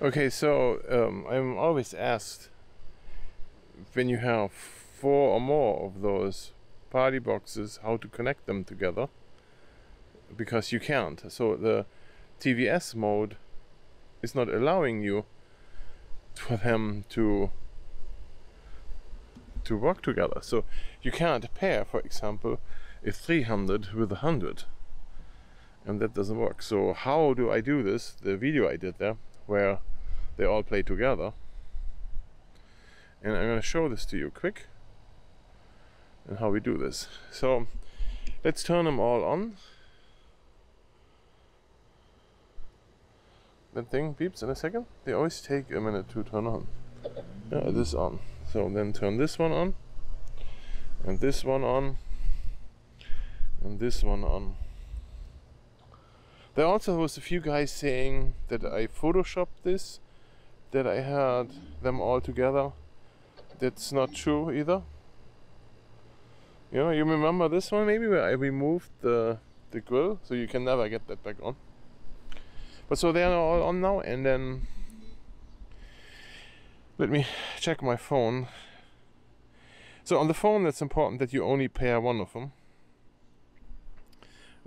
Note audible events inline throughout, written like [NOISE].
Okay, so um, I'm always asked when you have four or more of those party boxes how to connect them together because you can't. So the TWS mode is not allowing you for them to to work together. So you can't pair, for example, a 300 with a 100 and that doesn't work. So how do I do this? The video I did there where they all play together and I'm going to show this to you quick and how we do this. So let's turn them all on. That thing beeps in a second. They always take a minute to turn on. Yeah, it is on. So then turn this one on and this one on and this one on. There also was a few guys saying that I photoshopped this, that I had them all together. That's not true either. You know, you remember this one maybe where I removed the the grill, so you can never get that back on. But so they are all on now, and then let me check my phone. So on the phone, it's important that you only pair one of them.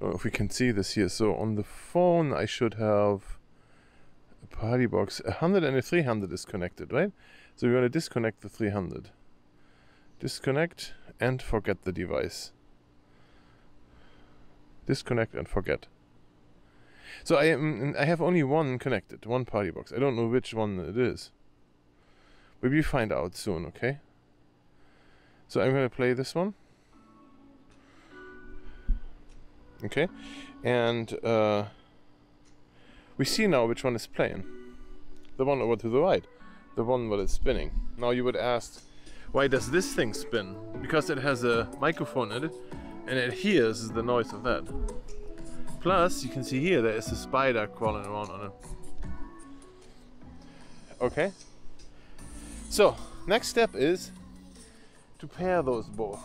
If we can see this here. So on the phone, I should have party box. A 100 and a 300 is connected, right? So we're going to disconnect the 300. Disconnect and forget the device. Disconnect and forget. So I am I have only one connected, one party box. I don't know which one it is. But we find out soon, okay? So I'm gonna play this one. Okay, and uh, we see now which one is playing. The one over to the right, the one that is spinning. Now you would ask, why does this thing spin? Because it has a microphone in it, and it hears the noise of that. Plus, you can see here there is a spider crawling around on it. Okay. So, next step is to pair those both.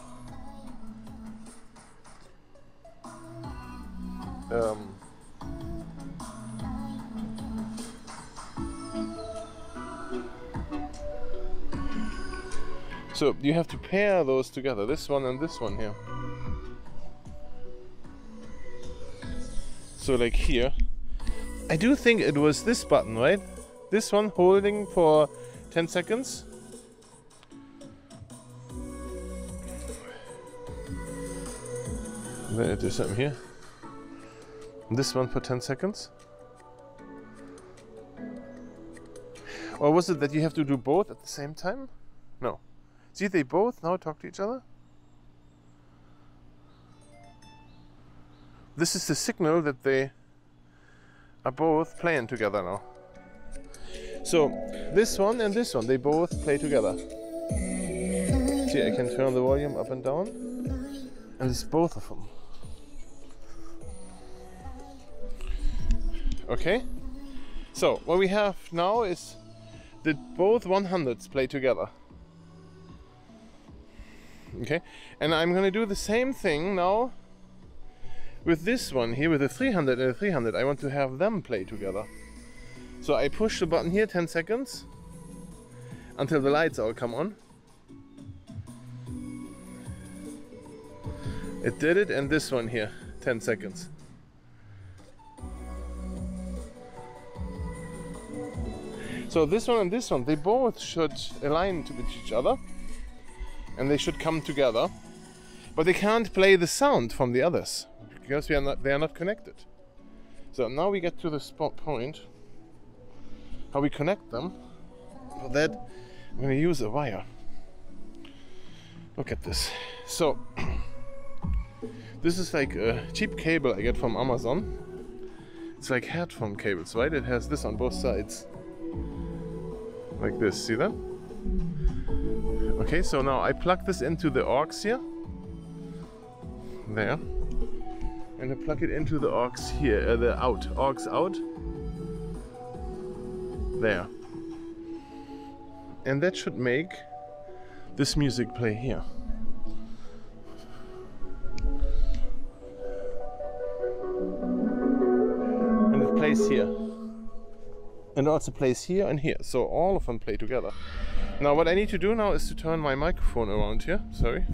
So you have to pair those together, this one and this one here. So like here, I do think it was this button, right? This one holding for 10 seconds. Then do something here. This one for 10 seconds. Or was it that you have to do both at the same time? No. See, they both now talk to each other? This is the signal that they are both playing together now. So, this one and this one, they both play together. See, I can turn the volume up and down. And it's both of them. Okay? So, what we have now is that both 100s play together. Okay? And I'm gonna do the same thing now with this one here, with the 300 and the 300. I want to have them play together. So I push the button here 10 seconds until the lights all come on. It did it, and this one here, 10 seconds. So this one and this one, they both should align to each other and they should come together. But they can't play the sound from the others because are not, they are not connected. So now we get to the spot point how we connect them. For that, I'm going to use a wire. Look at this. So, [CLEARS THROAT] this is like a cheap cable I get from Amazon. It's like headphone cables, right? It has this on both sides. Like this, see that? Okay, so now I plug this into the aux here. There. And I plug it into the aux here, uh, the out, aux out. There. And that should make this music play here. And it plays here. and also plays here and here. So all of them play together. Now what I need to do now is to turn my microphone around here. Sorry.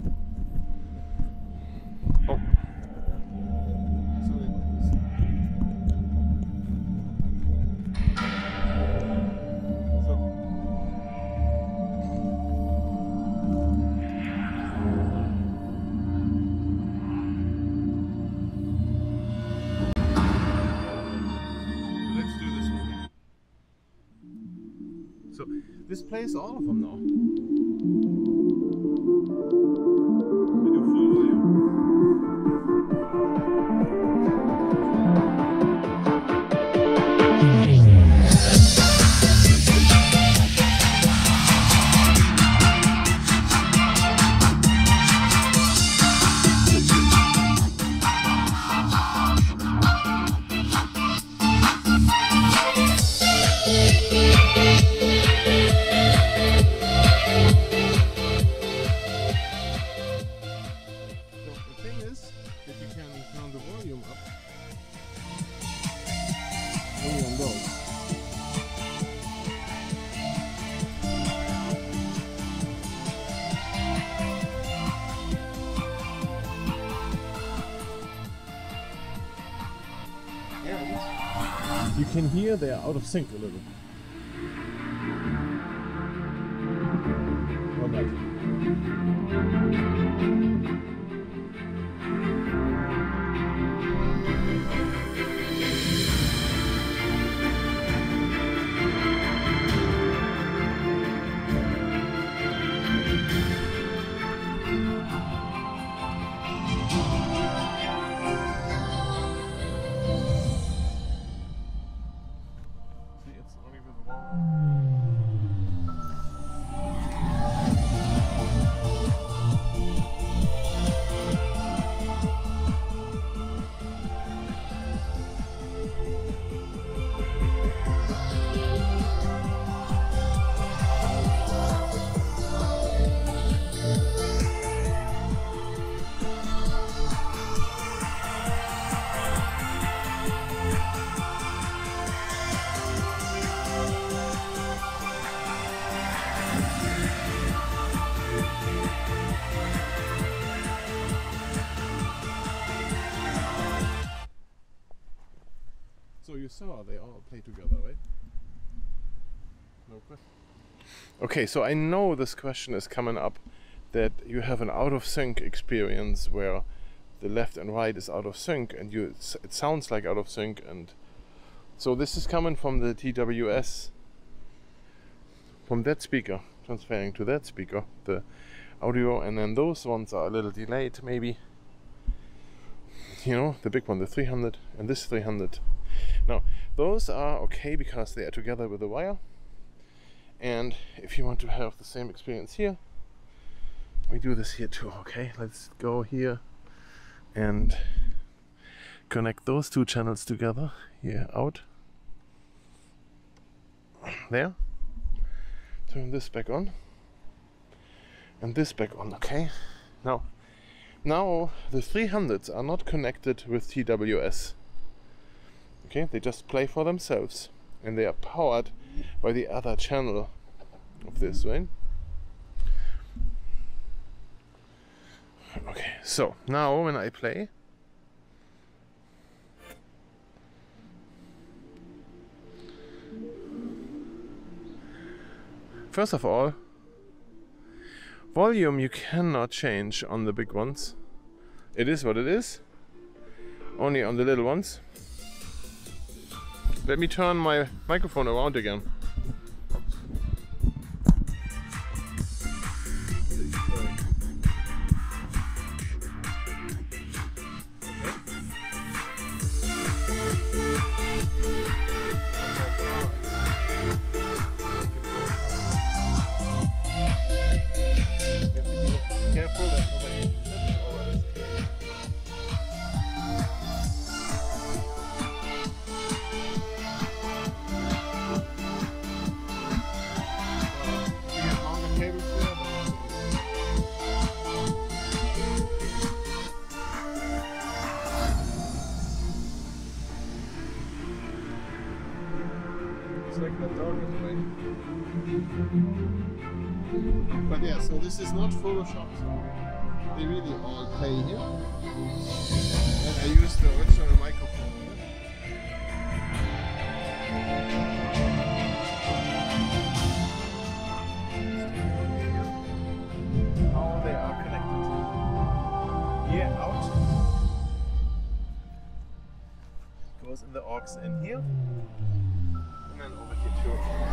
So this plays all of them now. The volume up only on those. You can hear they are out of sync a little. Or saw they all play together, right? No question. Okay, so I know this question is coming up that you have an out of sync experience where the left and right is out of sync and you it sounds like out of sync and so this is coming from the TWS from that speaker transferring to that speaker the audio and then those ones are a little delayed maybe you know the big one the 300 and this 300 now those are okay because they are together with the wire. And if you want to have the same experience here we do this here too okay? Let's go here and connect those two channels together here out. There. Turn this back on. And this back on okay? Now now the 300s are not connected with TWS okay? They just play for themselves and they are powered by the other channel of this right? Okay so now when I play first of all volume you cannot change on the big ones. It is what it is. Only on the little ones let me turn my microphone around again. Looks like the target way. But yeah, so this is not Photoshop. They really all play here. And I use the original microphone. How they are connected. Here out goes in the aux in here. And